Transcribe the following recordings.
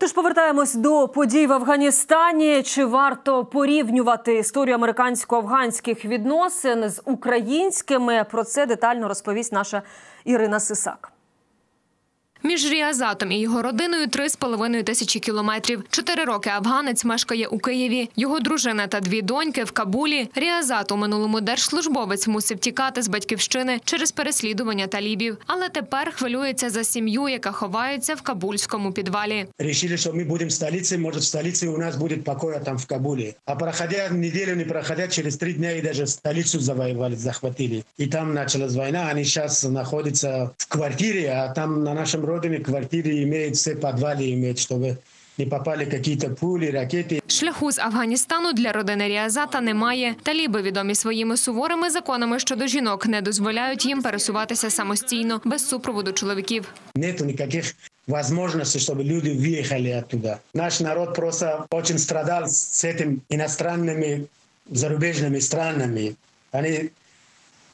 Тож повертаємось до подій в Афганістані. Чи варто порівнювати історію американсько-афганських відносин з українськими? Про це детально розповість наша Ірина Сисак. Між Ріазатом і його родиною три з половиною тисячі кілометрів. Чотири роки афганець мешкає у Києві. Його дружина та дві доньки в Кабулі. Ріазат у минулому держслужбовець мусив тікати з батьківщини через переслідування талібів. Але тепер хвилюється за сім'ю, яка ховається в кабульському підвалі. решили, что мы будем в столице, может, в столице у нас будет покой, а там в Кабуле. А проходя неделю, не проходя, через три дня и даже столицу завоевали, захватили. И там началась война, они сейчас находятся в квартире, а там на нашем родине квартире имеют все подвалы, имеют, чтобы не попали какие-то пули, ракеты. Шляху з Афганістану для родини Ріазата немає. Таліби відомі своїми суворими законами щодо жінок не дозволяють їм пересуватися самостійно без супроводу чоловіків. Нету никаких возможностей, чтобы люди въехали оттуда. Наш народ просто очень страдал с этим иностранными зарубежными странами. Они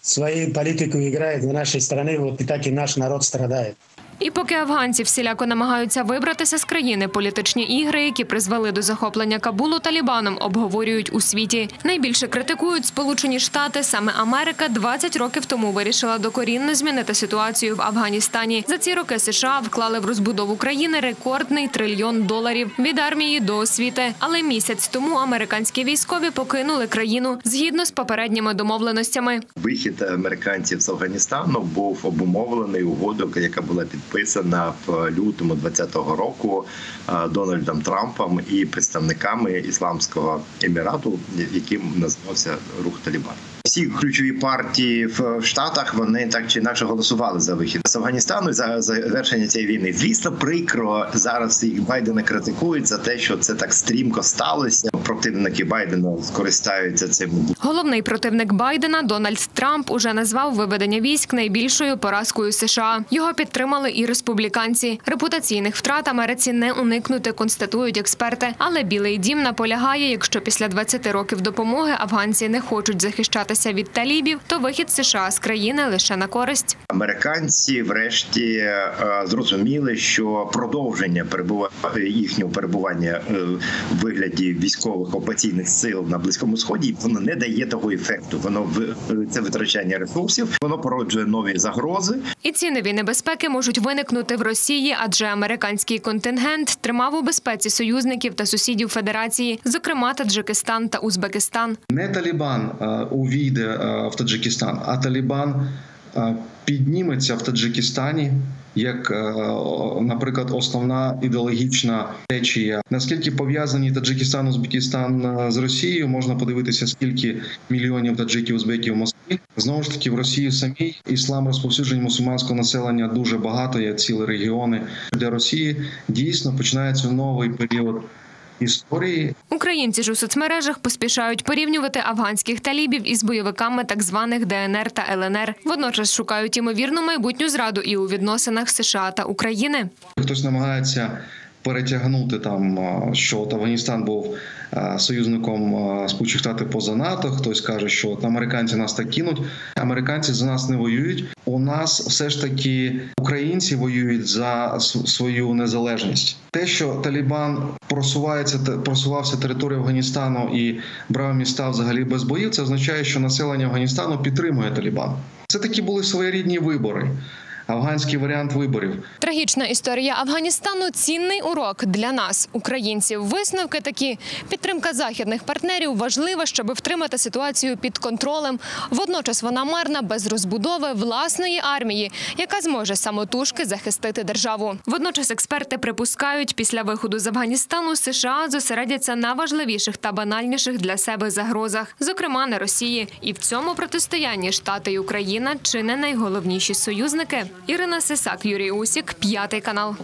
свою политику играют в нашей стране, вот и так и наш народ страдает. І поки афганці всіляко намагаються вибратися з країни, політичні ігри, які призвели до захоплення Кабулу Талібаном, обговорюють у світі. Найбільше критикують Сполучені Штати. Саме Америка 20 років тому вирішила докорінно змінити ситуацію в Афганістані. За ці роки США вклали в розбудову країни рекордний трильйон доларів від армії до освіти. Але місяць тому американські військові покинули країну згідно з попередніми домовленостями. Вихід американців з Афганістану був обумовлений угодою, яка була підписана в лютому 2020 року е, Дональдом Трампом і представниками Ісламського Емірату, яким називався Рух Талібан. Всі ключові партії в Штатах вони так чи інакше голосували за вихід з Афганістану і за завершення цієї війни. Звісно, прикро зараз і Байдена критикують за те, що це так стрімко сталося. Противники Байдена скористаються цим Головний противник Байдена Дональд Трамп уже назвав виведення військ найбільшою поразкою США. Його підтримали і республіканці. Репутаційних втрат Америці не уникнути, констатують експерти. Але Білий Дім наполягає, якщо після 20 років допомоги афганці не хочуть захищатися від талібів, то вихід США з країни лише на користь. Американці, врешті, е, зрозуміли, що продовження перебування їхнього перебування е, в вигляді військових окупаційних сил на близькому сході воно не дає того ефекту. Воно в- це витрачання ресурсів, воно породжує нові загрози. І ці нові небезпеки можуть виникнути в Росії, адже американський контингент тримав у безпеці союзників та сусідів Федерації, зокрема Таджикистан та Узбекистан. не Талібан е, увійде е, в Таджикистан, а Талібан е, підніметься в Таджикистані як, е, наприклад, основна ідеологічна течія. Наскільки пов'язані Таджикистан, Узбекистан е, з Росією, можна подивитися, скільки мільйонів таджиків, узбеків в Москві. Знову ж таки, в Росії самій іслам розповсюджень мусульманського населення дуже багато. Є цілі регіони для Росії. Дійсно починається новий період історії, Українці ж у соцмережах поспішають порівнювати афганських талібів із бойовиками так званих ДНР та ЛНР. Водночас шукають ймовірну майбутню зраду і у відносинах США та України. Хтось намагається перетягнути там, що от Афганістан був союзником Сполучених Штатів поза НАТО. Хтось каже, що от американці нас так кинуть. Американці за нас не воюють. У нас все ж таки українці воюють за свою незалежність. Те, що Талібан просувається просувався територію Афганістану і брав міста взагалі без боїв, це означає, що населення Афганістану підтримує Талібан. Це такі були своєрідні вибори. Афганський варіант виборів. Трагічна історія Афганістану цінний урок для нас, українців. Висновки такі підтримка західних партнерів важлива, щоб втримати ситуацію під контролем. Водночас вона марна без розбудови власної армії, яка зможе самотужки захистити державу. Водночас експерти припускають, після виходу з Афганістану США зосередяться на важливіших та банальніших для себе загрозах, зокрема на Росії. І в цьому протистоянні Штати і Україна чи не найголовніші союзники. Ірина Сисак, Юрій Усік, п'ятий канал.